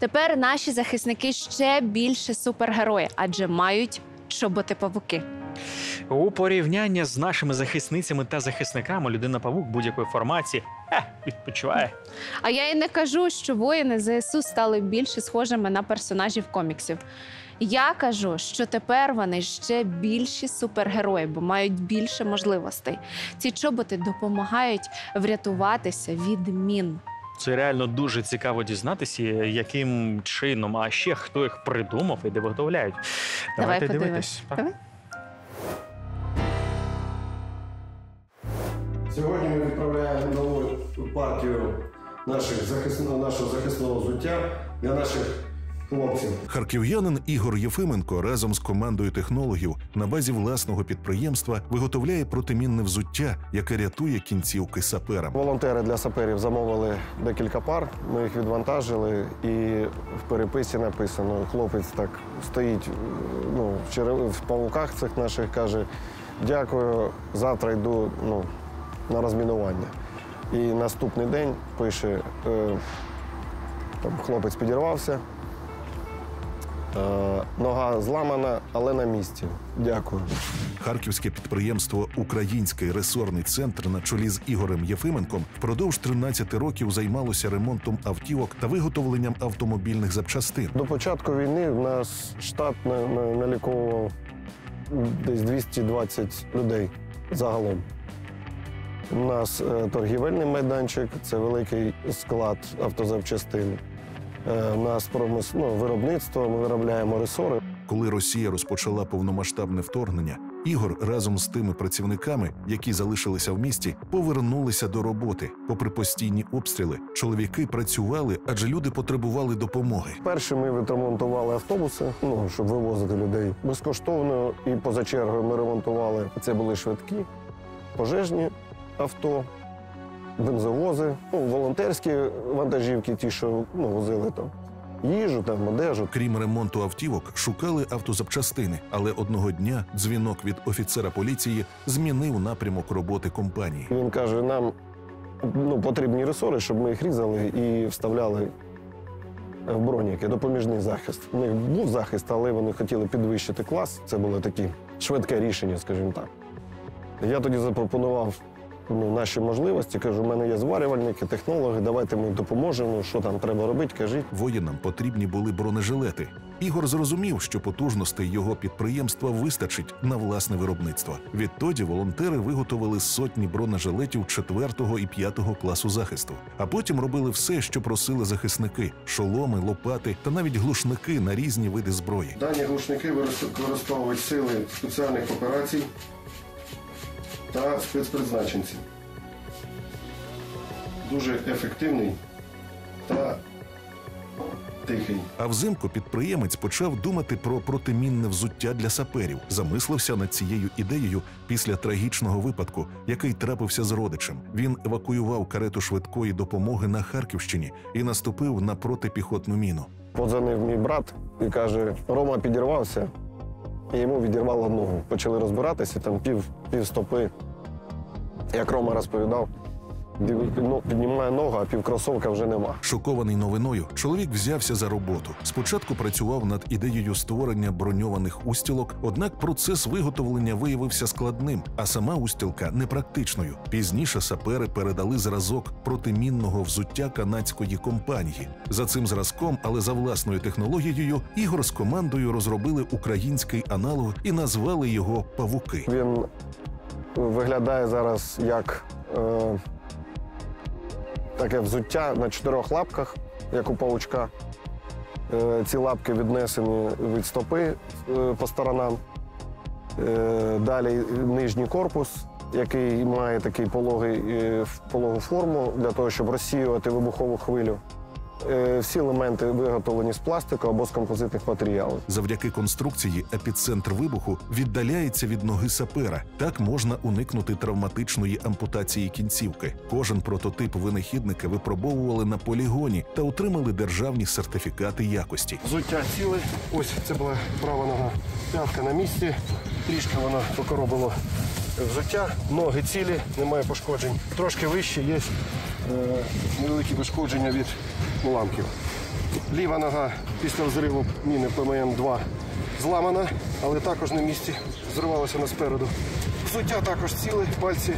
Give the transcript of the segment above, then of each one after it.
Тепер наші захисники ще більше супергерої, адже мають чоботи павуки. У порівнянні з нашими захисницями та захисниками людина павук будь-якої формації е, відпочиває. А я і не кажу, що воїни ЗСУ стали більше схожими на персонажів коміксів. Я кажу, що тепер вони ще більші супергерої, бо мають більше можливостей. Ці чоботи допомагають врятуватися від мін. Це реально дуже цікаво дізнатися, яким чином, а ще хто їх придумав і де виготовляють. Давайте Давай дивитись. Давай. Сьогодні ми відправляємо нову партію наших захисного, нашого захисного взуття для наших хлопців. Харків'янин Ігор Єфименко разом з командою технологів на базі власного підприємства виготовляє протимінне взуття, яке рятує кінцівки саперам. Волонтери для саперів замовили декілька пар. Ми їх відвантажили, і в переписі написано: хлопець так стоїть ну, в, черев... в павуках цих наших, каже: дякую, завтра йду ну, на розмінування. І наступний день пише: е, там, хлопець підірвався. Е, нога зламана, але на місці. Дякую. Харківське підприємство Український ресорний центр на чолі з Ігорем Єфименком впродовж 13 років займалося ремонтом автівок та виготовленням автомобільних запчастин. До початку війни в нас штат на- на- наліковував десь 220 людей загалом. У нас е, торгівельний майданчик, це великий склад автозапчастин. Е, нас промис... ну, виробництво, ми виробляємо ресори. Коли Росія розпочала повномасштабне вторгнення, Ігор разом з тими працівниками, які залишилися в місті, повернулися до роботи. Попри постійні обстріли, чоловіки працювали, адже люди потребували допомоги. Перші ми відремонтували автобуси, ну, щоб вивозити людей. Безкоштовно і поза чергою ми ремонтували. Це були швидкі, пожежні авто, бензовози, ну, волонтерські вантажівки, ті, що ну, возили там їжу, там, одежу. Крім ремонту автівок, шукали автозапчастини, але одного дня дзвінок від офіцера поліції змінив напрямок роботи компанії. Він каже, нам ну, потрібні ресори, щоб ми їх різали і вставляли в броніки, допоміжний захист. У них був захист, але вони хотіли підвищити клас. Це було таке швидке рішення, скажімо так. Я тоді запропонував ну, наші можливості. Кажу, у мене є зварювальники, технологи, давайте ми допоможемо, що там треба робити, кажіть. Воїнам потрібні були бронежилети. Ігор зрозумів, що потужностей його підприємства вистачить на власне виробництво. Відтоді волонтери виготовили сотні бронежилетів 4 і 5 класу захисту. А потім робили все, що просили захисники: шоломи, лопати та навіть глушники на різні види зброї. Дані глушники використовують сили спеціальних операцій та спецпризначенців. Дуже ефективний та тихий. А взимку підприємець почав думати про протимінне взуття для саперів. Замислився над цією ідеєю після трагічного випадку, який трапився з родичем. Він евакуював карету швидкої допомоги на Харківщині і наступив на протипіхотну міну. Подзвонив мій брат і каже: Рома підірвався, йому відірвало ногу. Почали розбиратися, там пів, пів стопи. Як Рома розповідав, піднімає ногу, а пів кросовка вже нема. Шокований новиною, чоловік взявся за роботу. Спочатку працював над ідеєю створення броньованих устілок, однак процес виготовлення виявився складним, а сама устілка непрактичною. Пізніше сапери передали зразок протимінного взуття канадської компанії. За цим зразком, але за власною технологією, Ігор з командою розробили український аналог і назвали його павуки. Він виглядає зараз як е, таке взуття на чотирьох лапках, як у павучка. Е, ці лапки віднесені від стопи е, по сторонам. Е, далі нижній корпус, який має такий пологий, пологу форму для того, щоб розсіювати вибухову хвилю. Е, всі елементи виготовлені з пластику або з композитних матеріалів. Завдяки конструкції епіцентр вибуху віддаляється від ноги сапера. Так можна уникнути травматичної ампутації кінцівки. Кожен прототип винахідника випробовували на полігоні та отримали державні сертифікати якості. Взуття ціле. Ось це була права нога. П'ятка на місці. Трішки воно покоробило взуття. Ноги цілі, немає пошкоджень. Трошки вище є невеликі пошкодження від уламків. Ліва нога після взриву міни ПММ-2 зламана, але також на місці. зривалася на спереду. Взуття також ціле, пальці,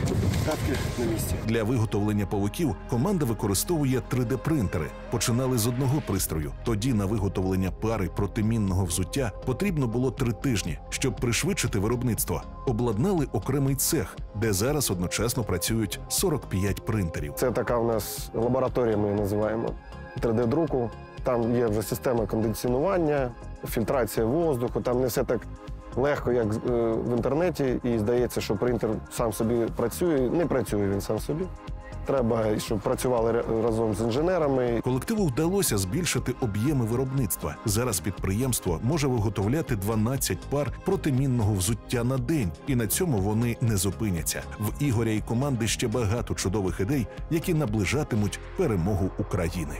п'ятки на місці. Для виготовлення павуків команда використовує 3D-принтери. Починали з одного пристрою. Тоді на виготовлення пари протимінного взуття потрібно було три тижні. Щоб пришвидшити виробництво, обладнали окремий цех, де зараз одночасно працюють 45 принтерів. Це така у нас лабораторія, ми її називаємо 3D-друку. Там є вже система кондиціонування, фільтрація воздуху. Там не все так легко, як е, в інтернеті, і здається, що принтер сам собі працює. Не працює він сам собі. Треба, щоб працювали разом з інженерами. Колективу вдалося збільшити об'єми виробництва. Зараз підприємство може виготовляти 12 пар протимінного взуття на день, і на цьому вони не зупиняться. В Ігоря і команди ще багато чудових ідей, які наближатимуть перемогу України.